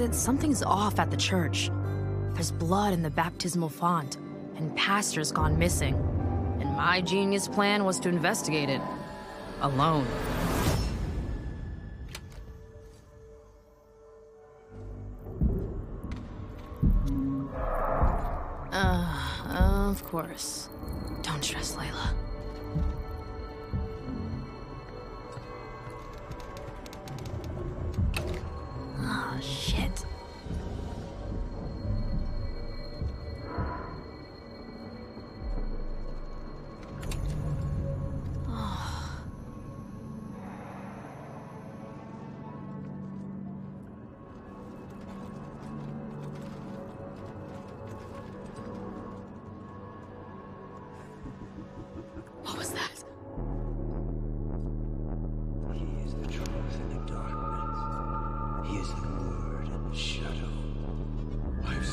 it, something's off at the church. There's blood in the baptismal font, and pastor's gone missing. And my genius plan was to investigate it. Alone. Uh, of course. Don't stress, Layla.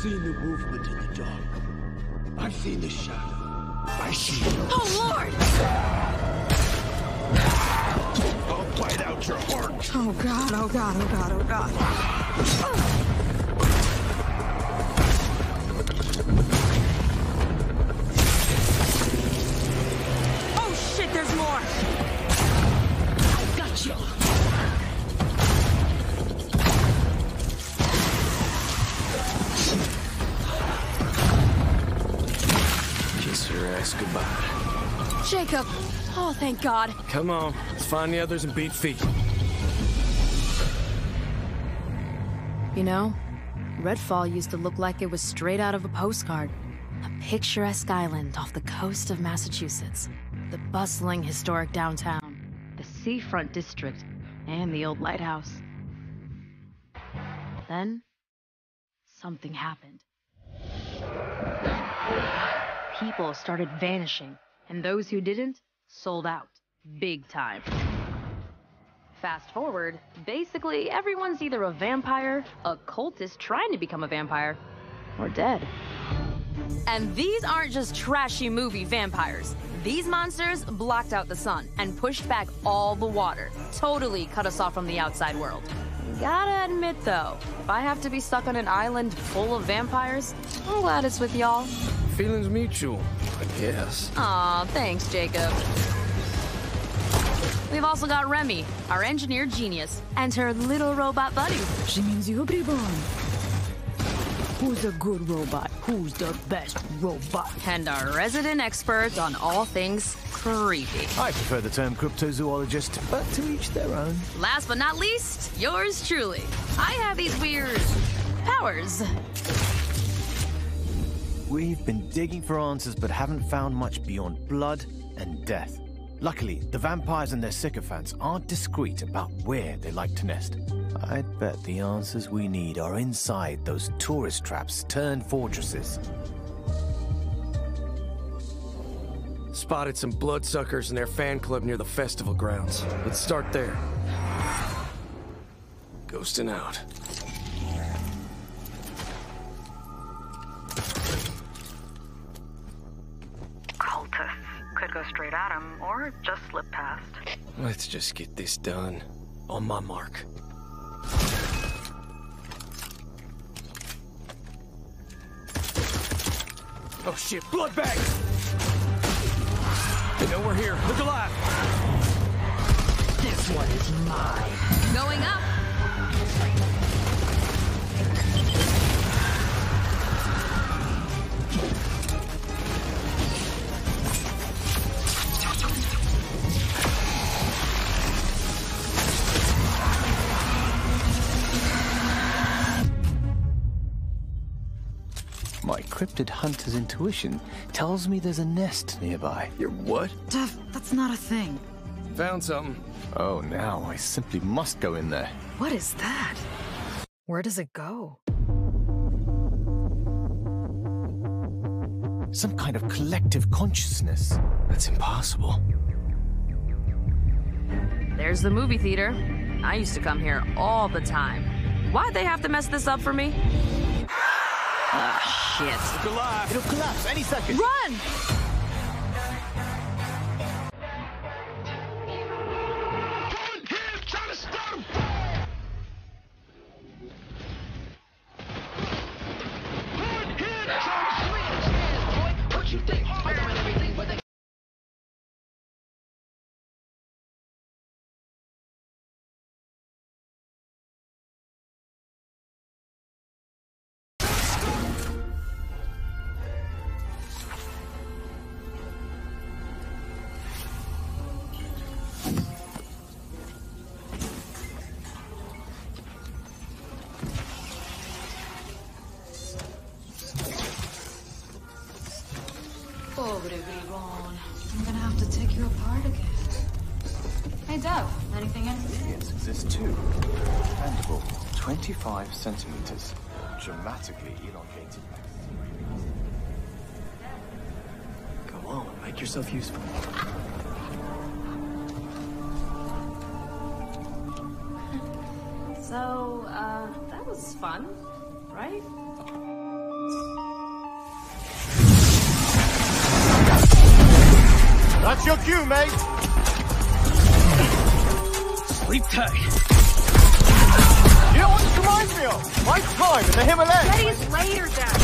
Seen the movement in the dark. I've seen the shadow. I see. Oh, Lord! I'll bite out your heart. Oh god, oh god, oh god, oh god. Her ass goodbye. Jacob! Oh, thank God. Come on, let's find the others and beat feet. You know, Redfall used to look like it was straight out of a postcard. A picturesque island off the coast of Massachusetts. The bustling historic downtown, the seafront district, and the old lighthouse. Then, something happened. People started vanishing, and those who didn't sold out. Big time. Fast forward, basically everyone's either a vampire, a cultist trying to become a vampire, or dead. And these aren't just trashy movie vampires. These monsters blocked out the sun and pushed back all the water, totally cut us off from the outside world. Gotta admit though, if I have to be stuck on an island full of vampires, I'm glad it's with y'all. Feelings mutual, I guess. Aw, thanks, Jacob. We've also got Remi, our engineer genius, and her little robot buddy. She means you Bribón. Who's a good robot? Who's the best robot? and our resident expert on all things creepy. I prefer the term cryptozoologist, but to each their own. Last but not least, yours truly. I have these weird powers. We've been digging for answers but haven't found much beyond blood and death. Luckily, the vampires and their sycophants aren't discreet about where they like to nest. I'd bet the answers we need are inside those tourist traps turned fortresses. Spotted some bloodsuckers in their fan club near the festival grounds. Let's start there. Ghosting out. Go straight at him or just slip past. Let's just get this done. On my mark. Oh shit, blood bag! They know we're here. Look alive! This one is mine. Going up. My cryptid hunter's intuition tells me there's a nest nearby. You're what? Dev, that's not a thing. Found something. Oh, now I simply must go in there. What is that? Where does it go? Some kind of collective consciousness. That's impossible. There's the movie theater. I used to come here all the time. Why'd they have to mess this up for me? Ah, shit. Look alive! It'll collapse any second. Run! Pobre bribón. I'm gonna have to take you apart again. Hey, Dev, anything in? Idiots exist too. Mandible, 25 centimeters. Dramatically elongated. Go on, make yourself useful. So, uh, that was fun, right? That's your cue, mate! Sleep tight. You know what this reminds me of? My time in the Himalayas! Betty's later, Dad.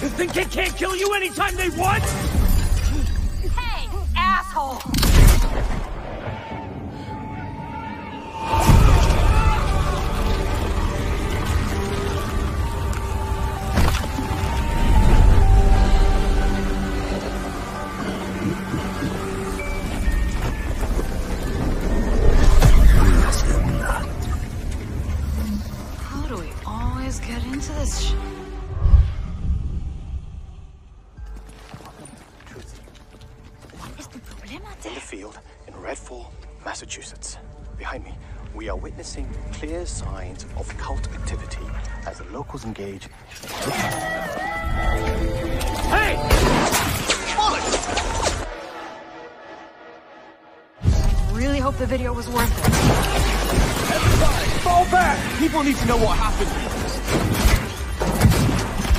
You think they can't kill you anytime they want? Hey, asshole! Witnessing clear signs of cult activity as the locals engage. Hey! Really hope the video was worth it. Fall back! People need to know what happened.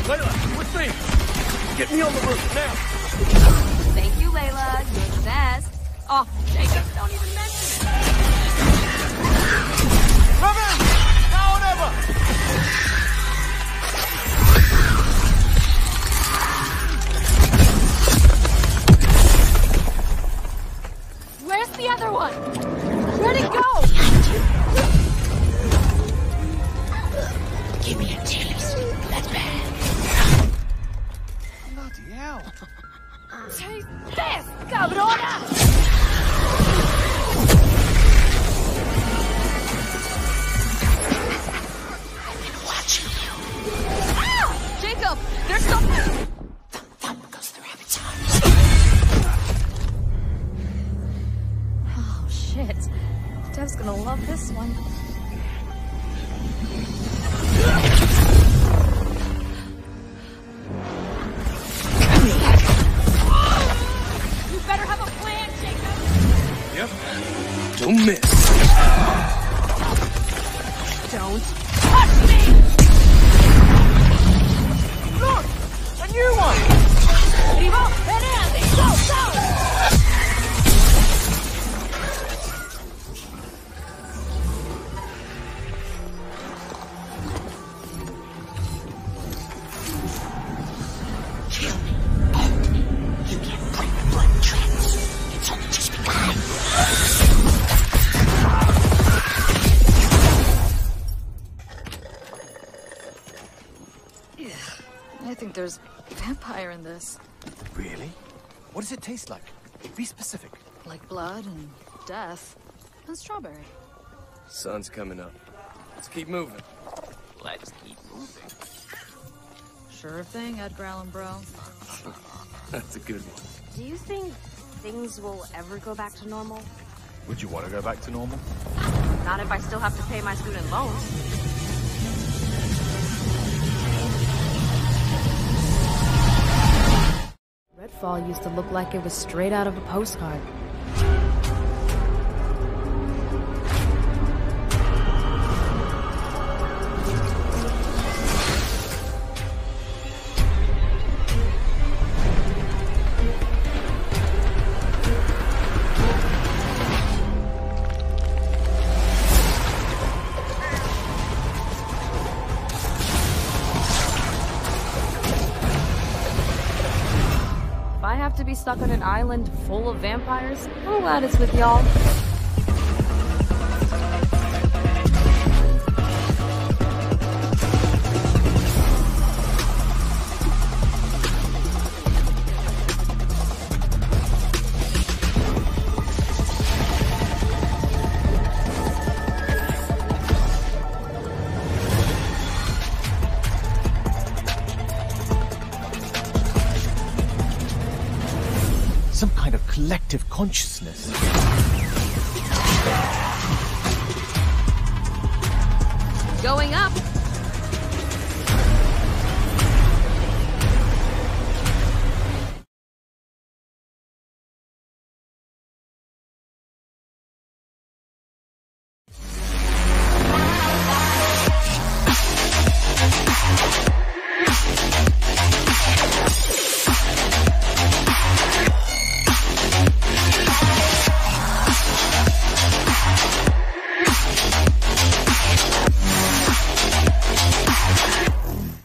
Layla, with me. Get me on the roof now. Thank you, Layla. You're the best. Oh, Jacob, don't even mention it. Come in! Now or never! Where's the other one? Where'd it go? Give me a taste. That's bad. Bloody hell! Taste this, cabrona! There's something. Thumb, thumb goes through every time. Oh shit. Dev's gonna love this one. You better have a plan, Jacob. Yep. Don't miss. Don't touch me! New one! This. Really? What does it taste like? Be specific. Like blood and death. And strawberry. Sun's coming up. Let's keep moving. Let's keep moving. Sure thing, Edgar Allan Bro. That's a good one. Do you think things will ever go back to normal? Would you want to go back to normal? Not if I still have to pay my student loans. Used to look like it was straight out of a postcard. Be stuck on an island full of vampires, I'm glad it's with y'all. Some kind of collective consciousness. Going up!